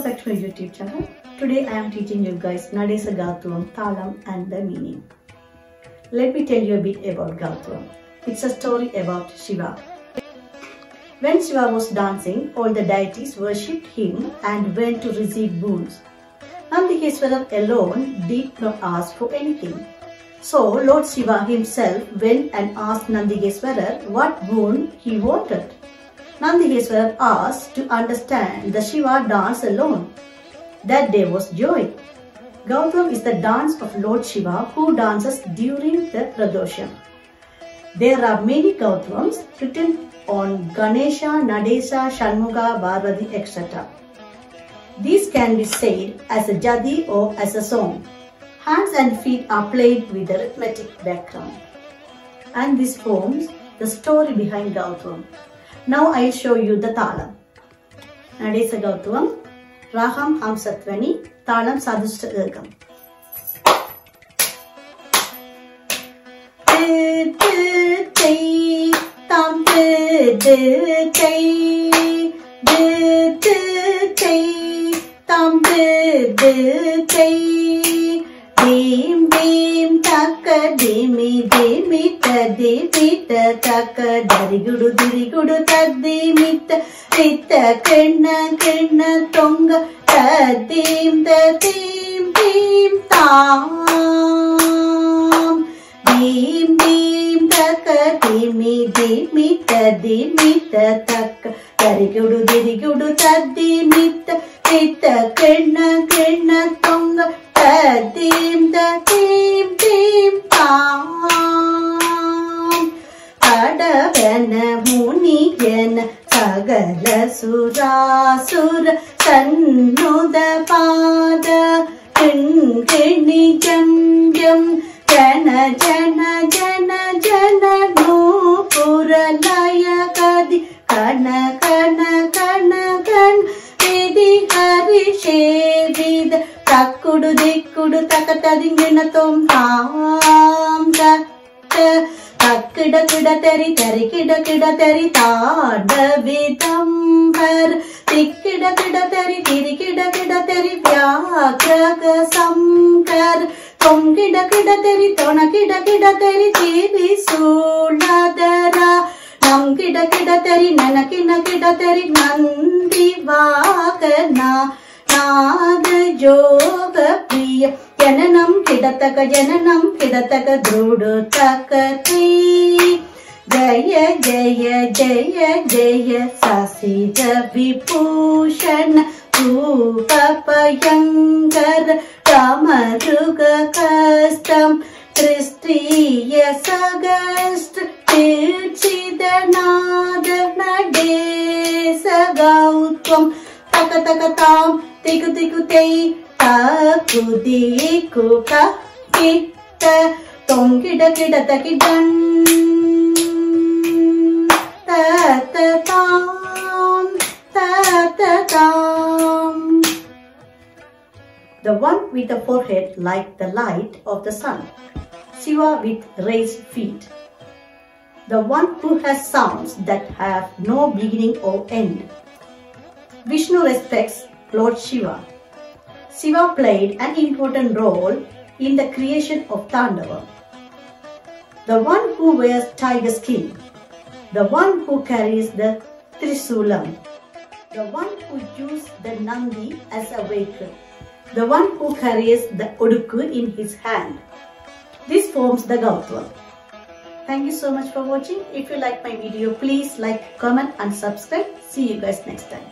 Welcome back to my YouTube channel. Today I am teaching you guys Nadesa Gowthuvam, Thalam and the meaning. Let me tell you a bit about Gowthuvam. It's a story about Shiva. When Shiva was dancing, all the deities worshipped him and went to receive boons. Nandikeswarar alone did not ask for anything. So Lord Shiva himself went and asked Nandikeswarar what boon he wanted. Nandikeswarar asked to understand the Shiva dance alone. That day was joy. Gautam is the dance of Lord Shiva who dances during the Pradosha. There are many Gautams written on Ganesha, Nadesa, Shanmuga, Bharati, etc. These can be said as a jadi or as a song. Hands and feet are played with a rhythmic background. And this forms the story behind Gautam. Now I show you the Talam. Nadesa Gautvam, Raham Hamsatvani, Talam Sadhushta Ergam. Tam tam Dim Bhim Bhim तक धीमी धीमी तदीमित तक दरिगुडु दिरिगुडु तदीमित रित किण किण तोंग तदीम तदीम भीम ताम भीम भीम तक धीमी धीमी तदीमित तक दरिगुडु दिरिगुडु तदीमित रित किण किण तोंग पडवन मुनिजन खगर सुरासुर सन्नुदपाद किं जन जन जन जनघो पुरय कदि कण कण कणग विधिषे తక్కుడు దిక్కుడు తక తదింగిన తొమ్మాం తక్కిడకిడ తెరి తరికిడకిడ తెరి తాడవిదంబర్ తిక్కిడకిడ తెరి తిరికిడకిడ తెరి వ్యాకక సంకర్. తొంగిడ కిడ తెరి తొణకిడకిడ తెరి తీరి సూళదర నంకిడకిడ తెరి ననకినకిడ తెరి నంది వాకన నాద िय जननं पिदतक जननं पिदतक दृढतकति जय जय जय जय ससिज Vibhushan रूपपयङ्कर विभूषन् पूपयङ्कर कमरुगकष्टं दृष्टिय सगष्टिदनादमदे सगौत्वम् taka taka tom, tiku tiku tei, taku diku ka kita, tom kida kida taki dan, ta ta tom, ta ta tom. The one with the forehead like the light of the sun, Shiva with raised feet. The one who has sounds that have no beginning or end. Vishnu respects Lord Shiva. Shiva played an important role in the creation of Tandava. The one who wears tiger skin, the one who carries the Trisulam, the one who uses the Nandi as a vehicle, the one who carries the Udukku in his hand. This forms the Gautva. Thank you so much for watching. If you like my video, please like, comment and subscribe. See you guys next time.